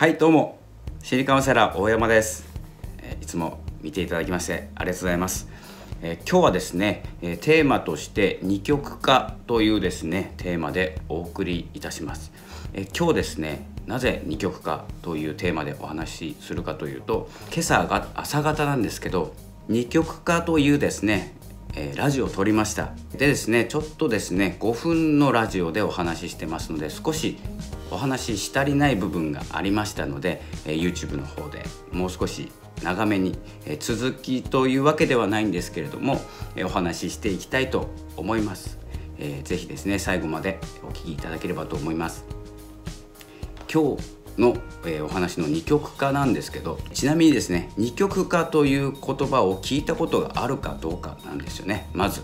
はいどうも。心理カウンセラー大山です、えいつも見ていただきましてありがとうございます、えー今日はですね、えテーマとして二極化というですねテーマでお送りいたします、えー今日ですねなぜ二極化というテーマでお話しするかというと今朝が朝方なんですけど二極化というですねえーラジオを撮りました。でですねちょっとですね5分のラジオでお話ししてますので少しお話しし足りない部分がありましたので、え YouTube の方でもう少し長めに、え続きというわけではないんですけれども、えお話ししていきたいと思います、えーぜひですね最後までお聞きいただければと思います。今日の、えお話の二極化なんですけどちなみにですね二極化という言葉を聞いたことがあるかどうかなんですよね。まず、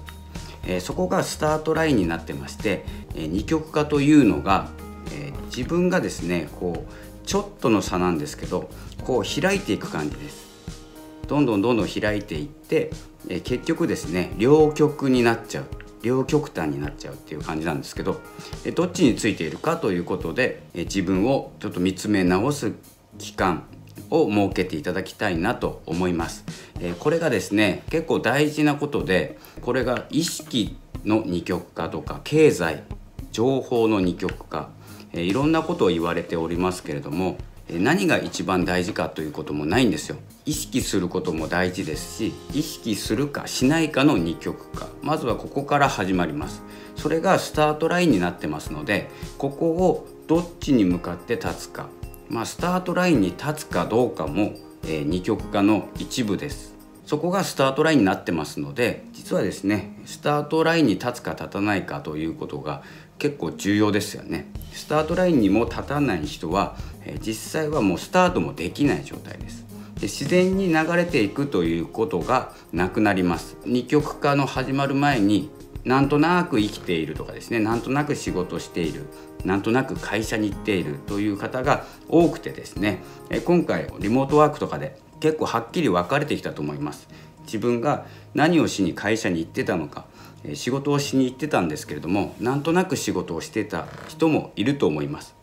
えそこがスタートラインになってまして、えー二極化というのが、自分がですねこうちょっとの差なんですけどこう開いていく感じです。どんどんどんどん開いていって、え結局ですね両極になっちゃう。両極端になっちゃうっていう感じなんですけど、えどっちについているかということで、え自分をちょっと見つめ直す期間を設けていただきたいなと思います、えこれがですね結構大事なことでこれが意識の二極化とか経済情報の二極化、えいろんなことを言われておりますけれどもえ何が一番大事かということもないんですよ。意識することも大事ですし意識するかしないかの二極化。まずはここから始まります。それがスタートラインになってますのでここをどっちに向かって立つか。まあスタートラインに立つかどうかも、えー二極化の一部です。そこがスタートラインになってますので実はですねスタートラインに立つか立たないかということが結構重要ですよね。スタートラインにも立たない人は、え実際はもうスタートもできない状態です。で自然に流れていくということがなくなります。二極化の始まる前になんとなく生きているとかですねなんとなく仕事しているなんとなく会社に行っているという方が多くてですね今回リモートワークとかで結構はっきり分かれてきたと思います。自分が何をしに会社に行ってたのか仕事をしに行ってたんですけれどもなんとなく仕事をしてた人もいると思います。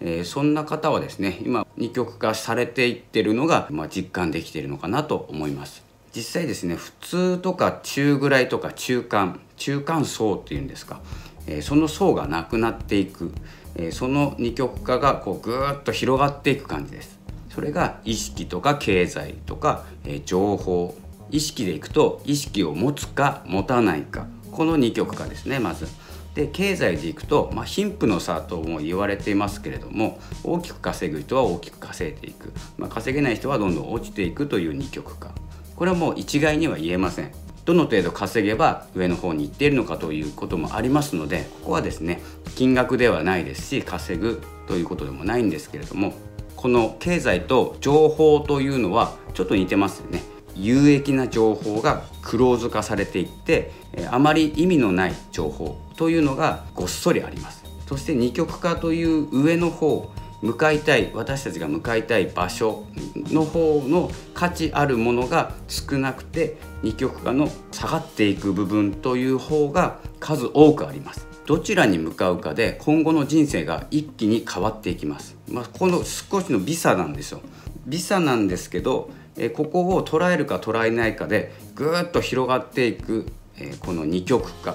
えーそんな方はですね今二極化されていってるのが、まあ、実感できているのかなと思います。実際ですね普通とか中ぐらいとか中間中間層っていうんですか、えーその層がなくなっていく、えーその二極化がこうぐーっと広がっていく感じです。それが意識とか経済とか、え情報意識でいくと意識を持つか持たないか。この二極化ですねまず。で経済でいくと、まあ、貧富の差とも言われていますけれども大きく稼ぐ人は大きく稼いでいく、まあ、稼げない人はどんどん落ちていくという二極化。これはもう一概には言えません。どの程度稼げば上の方に行っているのかということもありますのでここはですね金額ではないですし稼ぐということでもないんですけれどもこの経済と情報というのはちょっと似てますよね。有益な情報がクローズ化されていってあまり意味のない情報というのがごっそりあります。そして二極化という上の方向かいたい私たちが向かいたい場所の方の価値あるものが少なくて二極化の下がっていく部分という方が数多くあります。どちらに向かうかで今後の人生が一気に変わっていきます、まあ、この少しの微差なんですよ。微差なんですけどえここを捉えるか捉えないかでぐーっと広がっていく、えこの二極化。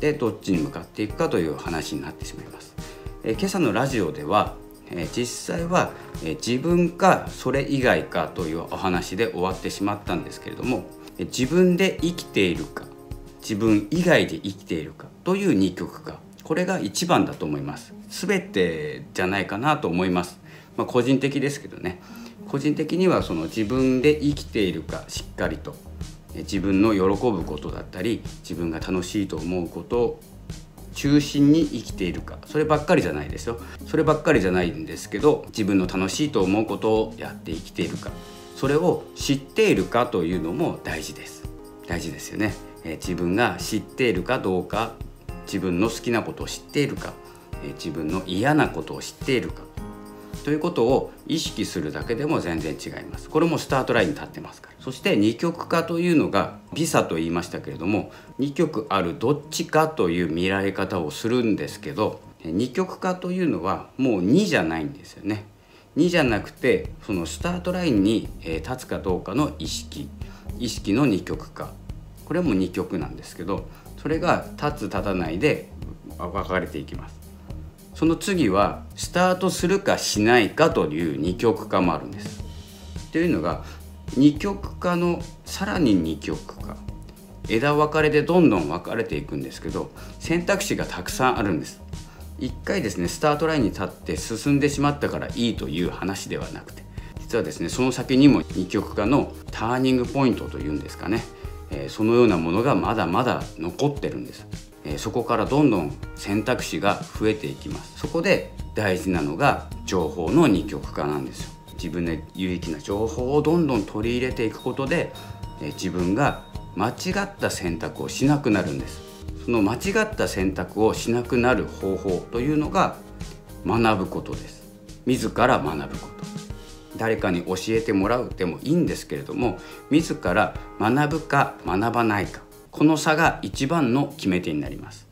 でどっちに向かっていくかという話になってしまいます、え今朝のラジオでは、実際は、自分かそれ以外かというお話で終わってしまったんですけれども、自分で生きているか自分以外で生きているかという二極化。これが一番だと思います。全てじゃないかなと思います。まあ個人的ですけどね。個人的にはその自分で生きているかしっかりと自分の喜ぶことだったり自分が楽しいと思うことを中心に生きているか。そればっかりじゃないですよ。そればっかりじゃないんですけど自分の楽しいと思うことをやって生きているか。それを知っているかというのも大事です。大事ですよね、え自分が知っているかどうか自分の好きなことを知っているか、え自分の嫌なことを知っているか。ということを意識するだけでも全然違います。これもスタートラインに立ってますから。そして二極化というのがビサと言いましたけれども2極あるどっちかという見られ方をするんですけど二極化というのはもう2じゃないんですよね。2じゃなくてそのスタートラインに立つかどうかの意識。意識の二極化。これも二極なんですけどそれが立つ立たないで分かれていきます。その次はスタートするかしないかという二極化もあるんです。というのが二極化のさらに二極化。枝分かれでどんどん分かれていくんですけど選択肢がたくさんあるんです。一回ですねスタートラインに立って進んでしまったからいいという話ではなくて実はですねその先にも二極化のターニングポイントというんですかね、えー、そのようなものがまだまだ残ってるんです、え、そこからどんどん選択肢が増えていきます。そこで大事なのが情報の二極化なんですよ。自分で有益な情報をどんどん取り入れていくことで、え、自分が間違った選択をしなくなるんです。その間違った選択をしなくなる方法というのが学ぶことです。自ら学ぶこと。誰かに教えてもらうでもいいんですけれども自ら学ぶか学ばないか。この差が一番の決め手になります。